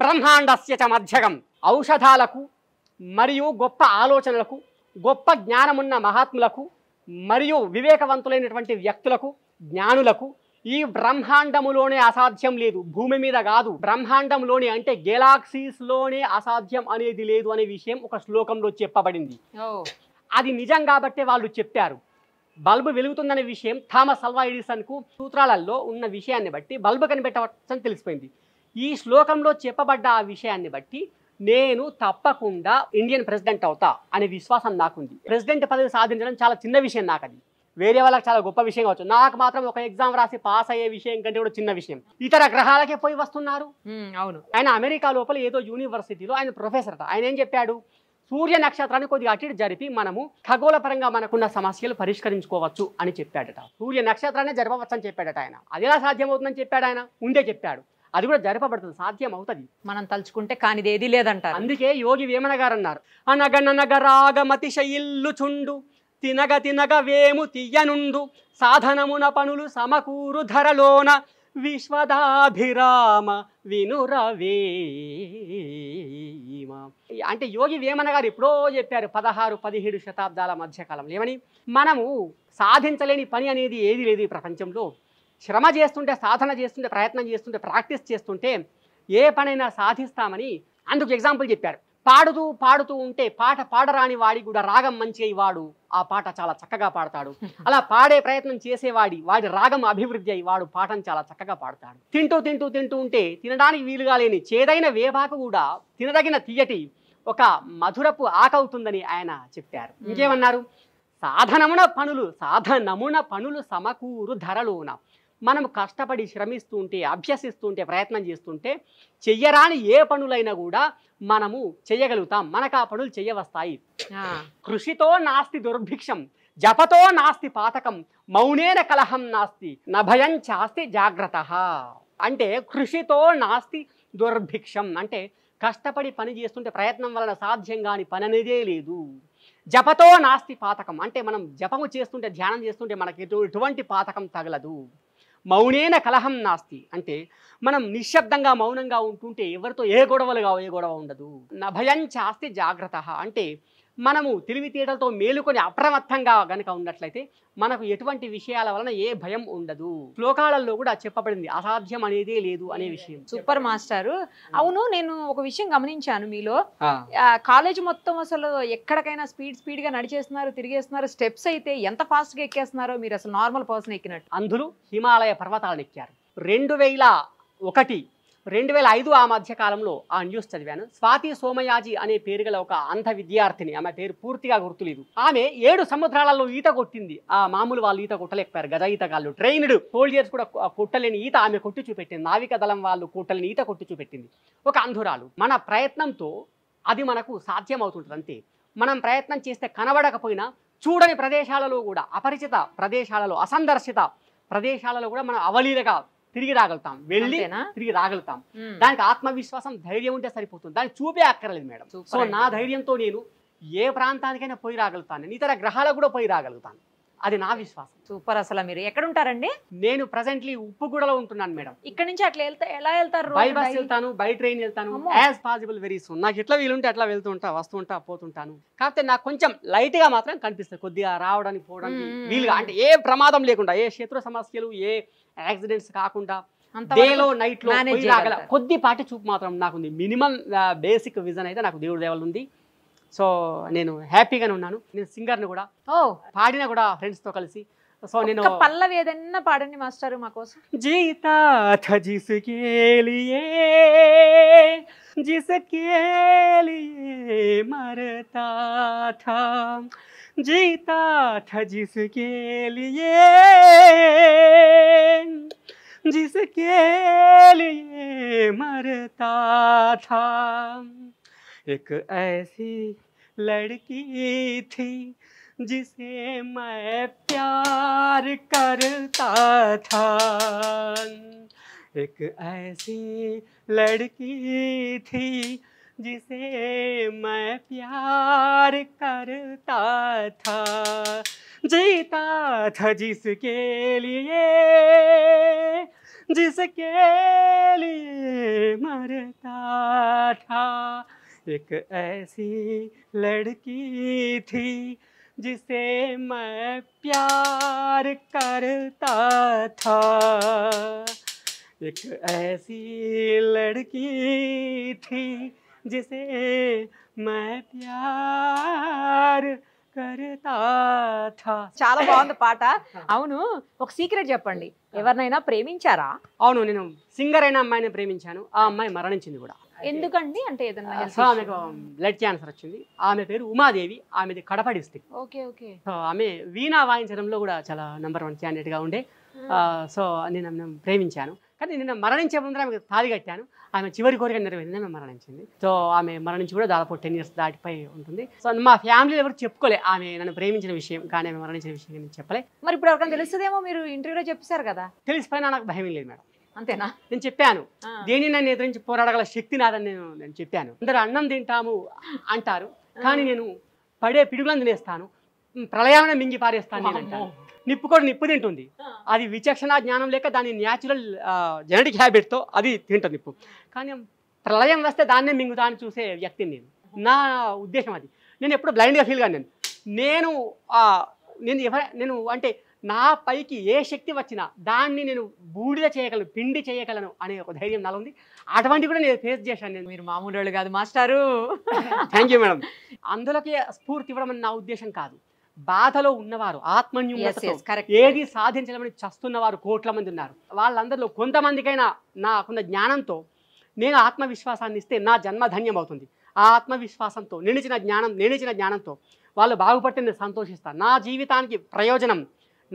బ్రహ్మాండస్య చ మధ్యగం. ఔషధాలకు మరియు గొప్ప ఆలోచనలకు గొప్ప జ్ఞానమున్న మహాత్ములకు మరియు వివేకవంతులైనటువంటి వ్యక్తులకు జ్ఞానులకు ఈ బ్రహ్మాండములోనే అసాధ్యం లేదు. భూమి మీద కాదు. బ్రహ్మాండంలోనే అంటే గెలాక్సీస్లోనే అసాధ్యం అనేది లేదు అనే విషయం ఒక శ్లోకంలో చెప్పబడింది. అది నిజం కాబట్టే వాళ్ళు చెప్పారు. బల్బు వెలుగుతుందనే విషయం థామస్ అల్వా ఎడిసన్కు సూత్రాలలో ఉన్న విషయాన్ని బట్టి బల్బు కనిపెట్టవచ్చని తెలిసిపోయింది. ఈ శ్లోకంలో చెప్పబడ్డ ఆ విషయాన్ని బట్టి నేను తప్పకుండా ఇండియన్ ప్రెసిడెంట్ అవుతా అనే విశ్వాసం నాకుంది. ప్రెసిడెంట్ పదవి సాధించడం చాలా చిన్న విషయం నాకు అది వేరే వాళ్ళకి చాలా గొప్ప విషయం కావచ్చు. నాకు మాత్రం ఒక ఎగ్జామ్ రాసి పాస్ అయ్యే విషయం కంటే కూడా చిన్న విషయం. ఇతర గ్రహాలకే పోయి వస్తున్నారు. అవును. ఆయన అమెరికా లోపల ఏదో యూనివర్సిటీలో ఆయన ప్రొఫెసర్ ఆయన ఏం చెప్పాడు? సూర్య నక్షత్రాన్ని కొద్దిగా అటు జరిపి మనము ఖగోళ పరంగా మనకున్న సమస్యలు పరిష్కరించుకోవచ్చు అని చెప్పాడట. సూర్య నక్షత్రాన్ని జరపవచ్చు అని చెప్పాడట ఆయన. అది ఎలా సాధ్యమవుతుందని చెప్పాడు ఆయన? ఉందే చెప్పాడు. అది కూడా జరపబడుతుంది సాధ్యం అవుతుంది మనం తలుచుకుంటే కానిది ఏది లేదంటారు. అందుకే యోగి వేమన గారు అన్నారు అనగననగ రాగమతిశయిల్లు చుండు తినగ తినగ వేము తీయనుండు సాధనమున పనులు సమకూరు ధరలోన విశ్వదాభిరామ వినురవేమ అంటే యోగి వేమన గారు ఎప్పుడో చెప్పారు పదహారు పదిహేడు శతాబ్దాల మధ్యకాలంలో. ఏమని? మనము సాధించలేని పని అనేది ఏది లేదు ఈ ప్రపంచంలో. శ్రమ చేస్తుంటే సాధన చేస్తుంటే ప్రయత్నం చేస్తుంటే ప్రాక్టీస్ చేస్తుంటే ఏ పనైనా సాధిస్తామని అందుకు ఎగ్జాంపుల్ చెప్పారు. పాడుతూ పాడుతూ ఉంటే పాట పాడరాని వాడి కూడా రాగం మంచి అయి వాడు ఆ పాట చాలా చక్కగా పాడతాడు. అలా పాడే ప్రయత్నం చేసేవాడి వాడి రాగం అభివృద్ధి అయి వాడు పాటను చాలా చక్కగా పాడతాడు. తింటూ తింటూ తింటూ ఉంటే తినడానికి వీలుగా లేని చేదైన వేపాకు కూడా తినదగిన తీయటి ఒక మధురపు ఆకవుతుందని ఆయన చెప్పారు. ఇంకేమన్నారు? సాధనమున పనులు సాధనమున పనులు సమకూరు ధరలోన. మనం కష్టపడి శ్రమిస్తుంటే అభ్యసిస్తుంటే ప్రయత్నం చేస్తుంటే చెయ్యరాని ఏ పనులైనా కూడా మనము చెయ్యగలుగుతాం. మనకు ఆ పనులు చెయ్యవస్తాయి. ఆ, కృషితో నాస్తి దుర్భిక్షం జపతో నాస్తి పాతకం మౌనేన కలహం నాస్తి నభయం చాస్తి జాగ్రత్త. అంటే కృషితో నాస్తి దుర్భిక్షం. అంటే కష్టపడి పని చేస్తుంటే ప్రయత్నం వలన సాధ్యం కాని పని అనేదే లేదు. జపతో నాస్తి పాతకం. అంటే మనం జపము చేస్తుంటే ధ్యానం చేస్తుంటే మనకి ఎటు- ఎటువంటి పాతకం తగలదు. మౌనేన కలహం నాస్తి. అంటే మనం నిశ్శబ్దంగా మౌనంగా ఉంటుంటే ఎవరితో ఏ గొడవలు కావు ఏ గొడవ ఉండదు. నభయం చాస్తి జాగ్రత్త అంటే మనము తెలివితేటలతో మేలుకొని అప్రమత్తంగా గనుక ఉన్నట్లయితే మనకు ఎటువంటి విషయాల వలన ఏ భయం ఉండదు. శ్లోకాలలో కూడా చెప్పబడింది అసాధ్యం అనేదే లేదు అనే విషయం. సూపర్ మాస్టారు. అవును నేను ఒక విషయం గమనించాను మీలో. కాలేజ్ మొత్తం అసలు ఎక్కడికైనా స్పీడ్ స్పీడ్గా నడిచేస్తున్నారు తిరిగేస్తున్నారు స్టెప్స్ అయితే ఎంత ఫాస్ట్గా ఎక్కేస్తున్నారో మీరు అసలు నార్మల్ పర్సన్ ఎక్కినట్టు. అంధులు హిమాలయ పర్వతాలను ఎక్కారు. రెండు వేల ఒకటి రెండు వేల ఐదు ఆ మధ్య కాలంలో ఆ న్యూస్ చదివాను. స్వాతి సోమయాజి అనే పేరు గల ఒక అంధ విద్యార్థిని ఆమె పేరు పూర్తిగా గుర్తులేదు. ఆమె ఏడు సముద్రాలలో ఈత కొట్టింది. ఆ మామూలు వాళ్ళు ఈత కొట్టలేకపోయారు. గజ ఈతగాళ్ళు ట్రైన్డ్ సోల్జర్స్ కూడా కొట్టలేని ఈత ఆమె కొట్టి చూపెట్టింది. నావిక దళం వాళ్ళు కొట్టలేని ఈత కొట్టి చూపెట్టింది. ఒక అంధురాలు. మన ప్రయత్నంతో అది మనకు సాధ్యమవుతుంటుంది అంతే. మనం ప్రయత్నం చేస్తే కనబడకపోయినా చూడని ప్రదేశాలలో కూడా అపరిచిత ప్రదేశాలలో అసందర్శిత ప్రదేశాలలో కూడా మనం అవలీలగా తిరిగి రాగలుగుతాం. వెళ్ళి తిరిగి రాగలుగుతాం. దానికి ఆత్మవిశ్వాసం ధైర్యం ఉంటే సరిపోతుంది. దానికి చూపే అక్కర్లేదు మేడం. సో నా. ధైర్యంతో నేను ఏ ప్రాంతానికైనా పోయి రాగలుగుతాను. ఇతర గ్రహాలకు కూడా పోయి రాగలుగుతాను. అది నా విశ్వాసం. సూపర్ అసలు మీరు. ఎక్కడ ఉంటారండి నేను ప్రజెంట్లీ ఉప్పుగూడలో ఉంటున్నాను మేడం. ఇక్కడ నుంచి అట్లా వెళ్తా ఎలా వెళ్తారు బై బస్? వెళ్తాను బై ట్రైన్ వెళ్తాను. యాజ్ పాసిబుల్ వెరీ సూన్ నాకు ఎట్లా వీలుంటే అట్లా వెళ్తుంటా వస్తుంటా పోతుంటాను కాకపోతే నాకు కొంచెం లైట్గా మాత్రం కనిపిస్తుంది. కొద్దిగా రావడానికి పోవడానికి. వీలుగా. అంటే ఏ ప్రమాదం లేకుండా ఏ శత్రు సమస్యలు ఏ యాక్సిడెంట్స్ కాకుండా డేలో నైట్లో. కొద్దిపాటి చూపు మాత్రం నాకు ఉంది మినిమం బేసిక్ విజన్ అయితే నాకు దేవుడి దేవలు ఉంది. సో నేను హ్యాపీగానే ఉన్నాను నేను సింగర్ని కూడా ఓ పాడిన కూడా friends తో కలిసి సో నేను ఒక్క పల్లవి ఏదన్నా పాడండి మాస్టారు మా కోసం जीता था जिसके लिए जिसके लिए मरता था जीता था जिसके लिए जिसके लिए मरता था एक ऐसी लड़की थी जिसे मैं प्यार करता था। एक ऐसी लड़की थी जिसे मैं प्यार करता था। जीता था जिसके लिए जिसके लिए मरता था। एक ऐसी लड़की थी जिसे मैं प्यार करता था एक ऐसी लड़की थी जिसे मैं प्यार करता था చాలా బాగుంది పాట అవును ఒక సీక్రెట్ చెప్పండి ఎవరినైనా ప్రేమించారా అవును నేను సింగర్ అయిన అమ్మాయిని ప్రేమించాను ఆ అమ్మాయి మరణించింది కూడా ఎందుకండి? అంటే ఏదన్నా సో? ఆమెకు బ్లడ్ క్యాన్సర్ వచ్చింది. ఆమె పేరు ఉమాదేవి ఆమెది Kadapa district okay okay. So ఆమె వీణా వాయించడంలో కూడా చాలా నెంబర్ వన్ క్యాండిడేట్గా ఉండే. ఆ, సో నేను ప్రేమించాను. కానీ నిన్న మరణించే ముందర ఆమెకు తాళి కట్టాను. ఆమె చివరి కోరిక నెరవేరింది ఆమె మరణించింది. సో ఆమె మరణించి కూడా దాదాపు టెన్ ఇయర్స్ దాటిపోయి ఉంటుంది. సో మా ఫ్యామిలీ ఎవరు చెప్పుకోలే ఆమె నన్ను ప్రేమించిన విషయం కానీ ఆమె మరణించిన విషయం నేను చెప్పలే. మరి ఇప్పుడు ఎవరికైనా తెలుస్తుందేమో మీరు ఇంటర్వ్యూలో చెప్పేశారు కదా? తెలిసిపోయినా నాకు భయం లేదు మేడం. అంతేనా? నేను చెప్పాను. దేని నన్ను ఎదిరించి పోరాడగల శక్తి నాదని నేను నేను చెప్పాను. అందరూ అన్నం తింటాము అంటారు. కానీ నేను పడే పిడుగులను తినేస్తాను ప్రళయాన్ని మింగి పారేస్తాను నేను అంటాను. నిప్పు కూడా నిప్పు తింటుంది. అది విచక్షణ జ్ఞానం లేక దాని న్యాచురల్ జెనెటిక్ హ్యాబిట్తో అది తింటుంది నిప్పు. కానీ ప్రళయం వస్తే దాన్నే మింగుతా అని చూసే వ్యక్తిని నేను. నా ఉద్దేశం అది. నేను ఎప్పుడు బ్లైండ్గా ఫీల్ కాను నేను. నేను ఆ, నేను ఎవ నేను అంటే నా పైకి ఏ శక్తి వచ్చినా దాన్ని నేను బూడిద చేయగలను పిండి చేయగలను అనే ఒక ధైర్యం నాలో ఉంది. అటువంటి కూడా నేను ఫేస్ చేశాను నేను. మీరు మామూలు వాళ్ళు కాదు మాస్టారు. థ్యాంక్ యూ మేడం అందులోకి స్ఫూర్తి ఇవ్వడం అని నా ఉద్దేశం కాదు. బాధలో ఉన్నవారు కరెక్ట్ ఏది సాధించలేమని చస్తున్న వారు కోట్ల మంది ఉన్నారు. వాళ్ళందరిలో కొంతమందికైనా నాకున్న జ్ఞానంతో నేను ఆత్మవిశ్వాసాన్ని ఇస్తే నా జన్మ ధన్యం అవుతుంది ఆ ఆత్మవిశ్వాసంతో నిలిచిన జ్ఞానం నిలిచిన జ్ఞానంతో వాళ్ళు బాగుపట్టి నేను సంతోషిస్తాను నా జీవితానికి ప్రయోజనం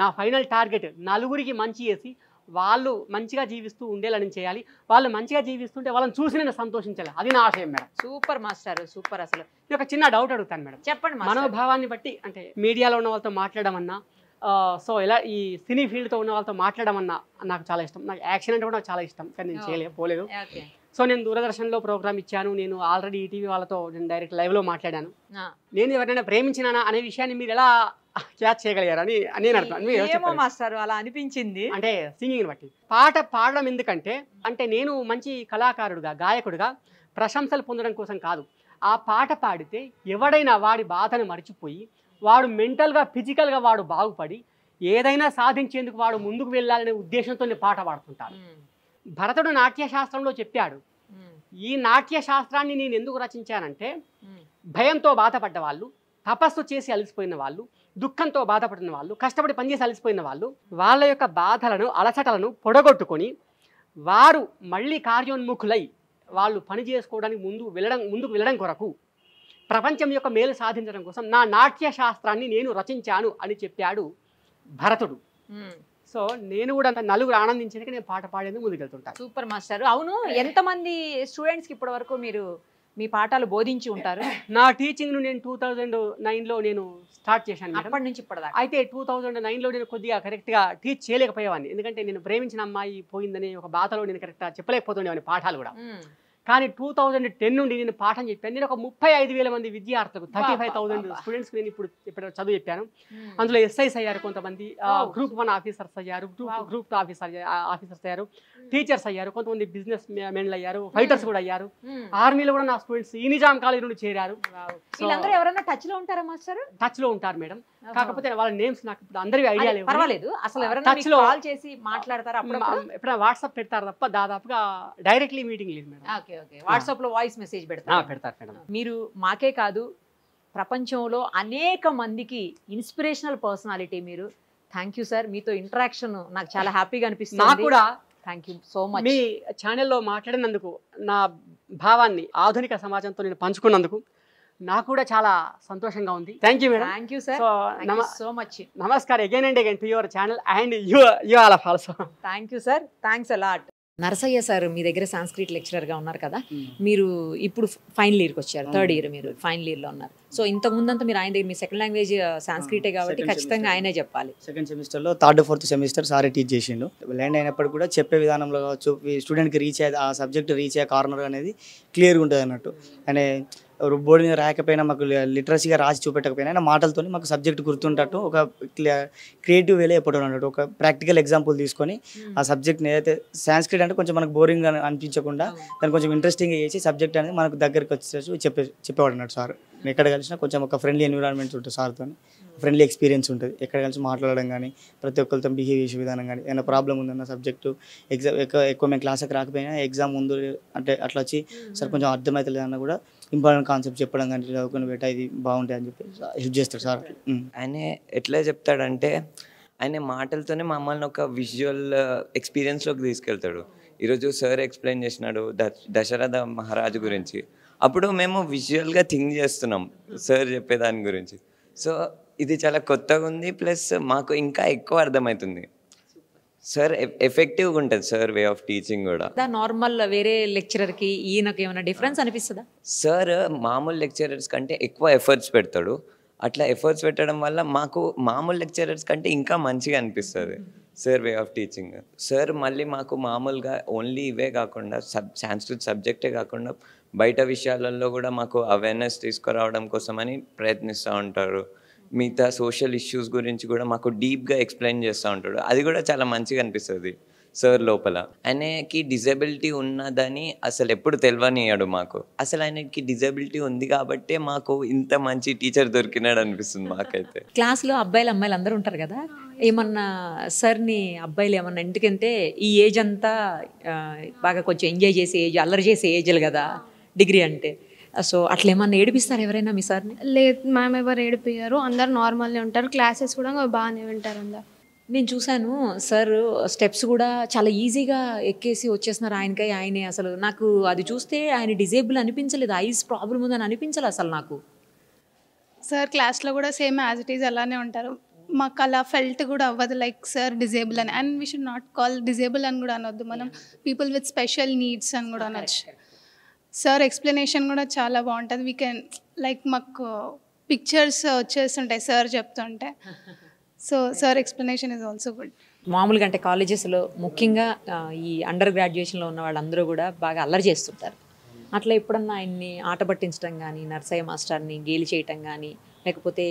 నా ఫైనల్ టార్గెట్ నలుగురికి మంచి చేసి వాళ్ళు మంచిగా జీవిస్తూ ఉండేలా నేను చేయాలి. వాళ్ళు మంచిగా జీవిస్తుంటే వాళ్ళని చూసి నేను సంతోషించాలి. అది నా ఆశయం మేడం. సూపర్ మాస్టారు సూపర్ అసలు. నేను ఒక చిన్న డౌట్ అడుగుతాను మేడం. చెప్పండి మనోభావాన్ని బట్టి అంటే మీడియాలో ఉన్న వాళ్ళతో మాట్లాడడం అన్నా సో ఇలా ఈ సినీ ఫీల్డ్తో ఉన్న వాళ్ళతో మాట్లాడడం అన్నా నాకు చాలా ఇష్టం. నాకు యాక్షన్ అంటే కూడా నాకు చాలా ఇష్టం. కానీ నేను. చేయలేదు పోలేదు. సో నేను దూరదర్శన్లో ప్రోగ్రామ్ ఇచ్చాను. నేను ఆల్రెడీ ఈటీవీ వాళ్ళతో నేను డైరెక్ట్ లైవ్లో మాట్లాడాను. నేను ఎవరైనా ప్రేమించినానా అనే విషయాన్ని మీరు ఎలా క్యాచ్ చేయగలిగారు అని నేను చెప్పండి. మాస్టారు అలా అనిపించింది. అంటే సింగింగ్ని బట్టి. పాట పాడడం ఎందుకంటే అంటే నేను మంచి కళాకారుడుగా గాయకుడిగా ప్రశంసలు పొందడం కోసం కాదు. ఆ పాట పాడితే ఎవడైనా వాడి బాధను మర్చిపోయి వాడు మెంటల్గా ఫిజికల్గా వాడు బాగుపడి ఏదైనా సాధించేందుకు వాడు ముందుకు వెళ్ళాలనే ఉద్దేశంతో పాట పాడుతుంటాను. ఉమ్, భరతుడు నాట్యశాస్త్రంలో చెప్పాడు ఈ నాట్య శాస్త్రాన్ని నేను ఎందుకు రచించానంటే భయంతో బాధపడ్డ వాళ్ళు తపస్సు చేసి అలసిపోయిన వాళ్ళు దుఃఖంతో బాధపడిన వాళ్ళు కష్టపడి పనిచేసి అలసిపోయిన వాళ్ళు వాళ్ళ యొక్క బాధలను అలసటలను పొడగొట్టుకొని వారు మళ్ళీ కార్యోన్ముఖులై వాళ్ళు పని చేసుకోవడానికి ముందు వెళ్ళడం ముందుకు వెళ్ళడం కొరకు ప్రపంచం యొక్క మేలు సాధించడం కోసం నా నాట్య శాస్త్రాన్ని నేను రచించాను అని చెప్పాడు భరతుడు. సో నేను కూడా అంత నలుగురు ఆనందించడానికి నేను పాట పాడేందుకు ముందుకెళ్తుంటాను. Super master. అవును ఎంతమంది స్టూడెంట్స్కి ఇప్పటి వరకు మీరు మీ పాఠాలు బోధించి ఉంటారు. నా టీచింగ్ను నేను టూ థౌజండ్ నైన్లో నేను స్టార్ట్ చేశాను అప్పటి నుంచి ఇప్పటిదాకా. అయితే టూ థౌజండ్ నైన్లో నేను కొద్దిగా కరెక్ట్గా టీచ్ చేయలేకపోయేవాడిని. ఎందుకంటే నేను ప్రేమించిన అమ్మాయి పోయిందని ఒక బాధలో నేను కరెక్ట్గా చెప్పలేకపోతుండేవాడిని పాఠాలు కూడా. కానీ టూ థౌజండ్ టెన్ నుండి నేను పాఠం చెప్పాను. నేను ఒక ముప్పై ఐదు వేల మంది విద్యార్థులకు థర్టీ ఫైవ్ థౌసండ్. స్టూడెంట్స్కి నేను ఇప్పుడు చదువు చెప్పాను. అందులో ఎస్ఐస్ అయ్యారు కొంతమంది. గ్రూప్ వన్ ఆఫీసర్స్ అయ్యారు. Group. Group two officer officers అయ్యారు. టీచర్స్ అయ్యారు. కొంతమంది బిజినెస్ మెన్లు అయ్యారు. ఫైటర్స్ కూడా అయ్యారు. ఆర్మీలో కూడా నా స్టూడెంట్స్ ఈ నిజాం కాలేజ్ నుండి చేరారు. ఎవరైనా టచ్లో ఉంటారా మాస్టర్? టచ్లో ఉంటారు మేడం. కాకపోతే వాళ్ళ నేమ్స్ నాకు ఇప్పుడు అందరివి ఐడియా లేవు. పర్వాలేదు. అసలు ఎవరైనా కాల్ చేసి మాట్లాడతారా ఎప్పుడైనా వాట్సాప్ పెడతారు తప్ప దాదాపుగా డైరెక్ట్లీ మీటింగ్ లేదు మేడం. Okay okay. వాట్సాప్లో వాయిస్ మెసేజ్ పెడతారు? పెడతారు మేడం. మీరు మాకే కాదు ప్రపంచంలో అనేక మందికి ఇన్స్పిరేషనల్ పర్సనాలిటీ మీరు. Thank you sir. మీతో ఇంటరాక్షన్ నాకు చాలా హ్యాపీగా నాకు అనిపిస్తుంది కూడా థ్యాంక్ యూ సో మచ్. మీ ఛానల్లో మాట్లాడినందుకు నా భావాన్ని ఆధునిక సమాజంతో నేను పంచుకున్నందుకు నాకు కూడా చాలా సంతోషంగా ఉంది. Thank you madam thank you sir so so much నమస్కారం again and again to your channel and you you all of also thank you sir thanks a lot Narasaiah sir మీ దగ్గర సాంస్క్రిట్ లెక్చరర్గా ఉన్నారు కదా? మీరు ఇప్పుడు ఫైనల్ ఇయర్కి వచ్చారు థర్డ్ ఇయర్ మీరు ఫైనల్ ఇయర్లో ఉన్నారు. సో ఇంతకు ముందంతా మీరు ఆయన దగ్గర మీ సెకండ్ లాంగ్వేజ్ సాంస్క్రిటే కాబట్టి second ఖచ్చితంగా. ఆయనే చెప్పాలి. సెకండ్ సెమిస్టర్లో థర్డ్ ఫోర్త్ సెమిస్టర్ సారే టీచ్ చేసిండు. ల్యాండ్ అయినప్పుడు కూడా చెప్పే విధానంలో కావచ్చు స్టూడెంట్కి రీచ్ అయ్యే ఆ సబ్జెక్ట్ రీచ్ అయ్యే కార్నర్ అనేది క్లియర్గా ఉంటుంది అన్నట్టు అనే బోర్డు మీద రాయకపోయినా మాకు లిటరసీగా రాసి చూపెట్టకపోయినా ఆయన మాటలతో మాకు సబ్జెక్ట్ గుర్తుంటట్టు ఒక క్రియేటివ్ వేలో చెప్పడం అన్నట్టు ఒక ప్రాక్టికల్ ఎగ్జాంపుల్ తీసుకొని ఆ సబ్జెక్ట్ని ఏదైతే సాంస్క్రిట్ అంటే కొంచెం మనకు బోరింగ్ అనిపించకుండా దాన్ని కొంచెం ఇంట్రెస్టింగ్గా చేసి సబ్జెక్ట్ అనేది మనకు దగ్గరికి వచ్చేసి చెప్పే చెప్పేవాడు అన్నట్టు సార్. ఎక్కడ కలిసినా కొంచెం ఒక ఫ్రెండ్లీ ఎన్విరాన్మెంట్ ఉంటుంది సార్తో ఫ్రెండ్లీ ఎక్స్పీరియన్స్ ఉంటుంది. ఎక్కడ కలిసి మాట్లాడడం కానీ ప్రతి ఒక్కరితో బిహేవ్ చేసే విధానం కానీ ఏమైనా ప్రాబ్లం ఉందన్న సబ్జెక్టు ఎగ్జామ్ ఎక్కువ ఎక్కువ మేము క్లాస్కి రాకపోయినా ఎగ్జామ్ ముందు అంటే అట్లా వచ్చి సార్ కొంచెం అర్థమవుతలేదు అన్న కూడా ఇంపార్టెంట్ కాన్సెప్ట్ చెప్పడం కానీ చదువుకుని బెట ఇది బాగుంటాయి అని చెప్పి హెల్ప్ చేస్తారు సార్. ఆయన ఎట్లా చెప్తాడంటే ఆయన మాటలతోనే మమ్మల్ని ఒక విజువల్ ఎక్స్పీరియన్స్లోకి తీసుకెళ్తాడు. ఈరోజు సార్ ఎక్స్ప్లెయిన్ చేసినాడు దశరథ మహారాజు గురించి. అప్పుడు మేము విజువల్గా థింక్ చేస్తున్నాం సార్ చెప్పేదాని గురించి. సో ఇది చాలా కొత్తగా ఉంది ప్లస్ మాకు ఇంకా ఎక్కువ అర్థమవుతుంది. సార్ ఎఫెక్టివ్గా ఉంటుంది సార్ వే ఆఫ్ టీచింగ్ కూడా. నార్మల్ వేరే లెక్చరర్కి ఈయనకి ఏమైనా డిఫరెన్స్ అనిపిస్తుందా? సార్ మామూలు లెక్చరర్స్ కంటే ఎక్కువ ఎఫర్ట్స్ పెడతాడు. అట్లా ఎఫర్ట్స్ పెట్టడం వల్ల మాకు మామూలు లెక్చరర్స్ కంటే ఇంకా మంచిగా అనిపిస్తుంది. Sir way of teaching sir మళ్ళీ మాకు మామూలుగా ఓన్లీ ఇవే కాకుండా సబ్ సాంస్కృత్ సబ్జెక్టే కాకుండా బయట విషయాలలో కూడా మాకు అవేర్నెస్ తీసుకురావడం కోసమని ప్రయత్నిస్తూ ఉంటారు. మిగతా సోషల్ ఇష్యూస్ గురించి కూడా మాకు డీప్గా ఎక్స్ప్లెయిన్ చేస్తూ ఉంటాడు. అది కూడా చాలా మంచిగా అనిపిస్తుంది సార్ లోపల. ఆయనకి డిజబిలిటీ ఉన్నదని అసలు ఎప్పుడు తెలియనియాడు మాకు. అసలు ఆయనకి డిజబిలిటీ ఉంది కాబట్టే మాకు ఇంత మంచి టీచర్ దొరికినాడు అనిపిస్తుంది మాకైతే. క్లాస్లో అబ్బాయిలు అమ్మాయిలు అందరూ ఉంటారు కదా? ఏమన్నా సార్ని అబ్బాయిలు ఏమన్నా ఎందుకంటే ఈ ఏజ్ అంతా బాగా కొంచెం ఎంజాయ్ చేసే ఏజ్ అల్లరి చేసే ఏజ్లు కదా? డిగ్రీ అంటే. సో అట్లా ఏమన్నా ఏడిపిస్తారు ఎవరైనా మీ సార్ని? లేదు మ్యామ్ ఎవరు ఏడిపోయారు అందరు నార్మల్గా ఉంటారు. క్లాసెస్ కూడా బాగానే వింటారు అందరు. నేను చూశాను సార్ స్టెప్స్ కూడా చాలా ఈజీగా ఎక్కేసి వచ్చేస్తున్నారు ఆయనకై ఆయనే. అసలు నాకు అది చూస్తే ఆయన డిజేబుల్ అనిపించలేదు. ఐస్ ప్రాబ్లం ఉందని అనిపించలేదు అసలు నాకు. సార్ క్లాస్లో కూడా సేమ్ యాజ్ ఇట్ ఈజ్ అలానే ఉంటారు. మాకు అలా ఫెల్ట్ కూడా అవ్వదు. లైక్ సార్ డిజేబుల్ అని. And we should not call disable అని కూడా అనొద్దు. మనం పీపుల్ విత్ స్పెషల్ నీడ్స్ అని కూడా అనొచ్చు. సార్ ఎక్స్ప్లెనేషన్ కూడా చాలా బాగుంటుంది. వీ కెన్ లైక్ మాకు పిక్చర్స్ వచ్చేస్తుంటాయి సార్ చెప్తుంటే. So sir explanation is also good మామూలుగా అంటే కాలేజెస్లో ముఖ్యంగా ఈ అండర్ గ్రాడ్యుయేషన్లో ఉన్న వాళ్ళందరూ కూడా బాగా అల్లరి చేస్తుంటారు. అట్లా ఎప్పుడన్నా ఆయన్ని ఆట పట్టించడం కానీ నర్సయ్య మాస్టర్ని గేలి చేయటం కానీ లేకపోతే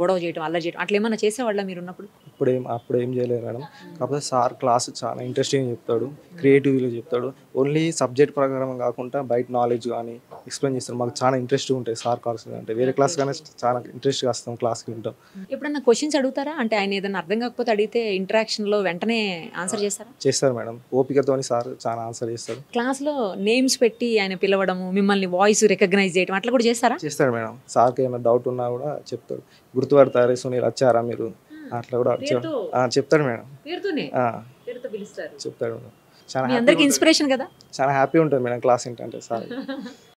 గొడవ చేయటం అల్లరి చేయటం అట్లా ఏమన్నా చేసేవాళ్ళ మీరు ఉన్నప్పుడు? ఇప్పుడు ఏం అప్పుడు ఏం చేయలేదు మేడం. కాకపోతే సార్ క్లాస్ చాలా ఇంట్రెస్టింగ్ చెప్తాడు. క్రియేటివ్గా చెప్తాడు. ఓన్లీ సబ్జెక్ట్ ప్రకారం కాకుండా బయట నాలెడ్జ్ కానీ ఎక్స్ప్లెయిన్ చేస్తారు. మాకు చాలా ఇంట్రెస్ట్ ఉంటుంది సార్ క్లాస్ అంటే వేరే క్లాస్ కానీ చాలా ఇంట్రెస్ట్గా వస్తాం క్లాస్కి వింటాం. ఎప్పుడన్నా క్వశ్చన్స్ అడుగుతారా? అంటే ఆయన ఏదైనా అర్థం కాకపోతే అడిగితే ఇంటరాక్షన్లో వెంటనే ఆన్సర్ చేస్తారా? చేస్తారు మేడం. ఓపికతోని సార్ చాలా ఆన్సర్ చేస్తారు. క్లాస్లో నేమ్స్ పెట్టి ఆయన పిలవడము మిమ్మల్ని వాయిస్ రికగ్నైజ్ చేయడం అట్లా కూడా చేస్తారా? చేస్తాడు మేడం. సార్కి ఏమైనా డౌట్ ఉన్నా కూడా చెప్తాడు గుర్తుపడతారు సునీల్ వచ్చారా మీరు? అట్లా కూడా చెప్తాడు మేడం. చెప్తాడు మేడం. చాలా అందరికి ఇన్స్పిరేషన్ కదా? చాలా హ్యాపీ ఉంటుంది మేడం క్లాస్ ఏంటంటే సార్.